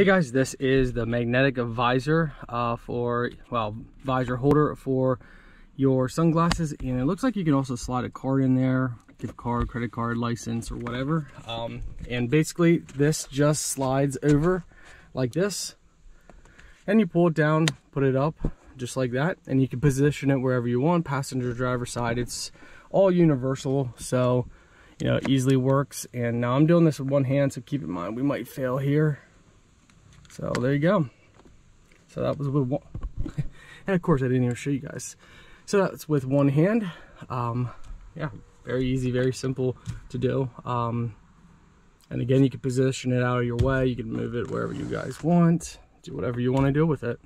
Hey guys, this is the magnetic visor uh, for, well, visor holder for your sunglasses. And it looks like you can also slide a card in there, gift card, credit card, license, or whatever. Um, and basically this just slides over like this. And you pull it down, put it up just like that. And you can position it wherever you want, passenger, driver side. It's all universal. So, you know, easily works. And now I'm doing this with one hand, so keep in mind we might fail here so there you go. So that was with one, and of course I didn't even show you guys. So that's with one hand. Um, yeah, very easy, very simple to do. Um, and again, you can position it out of your way. You can move it wherever you guys want. Do whatever you want to do with it.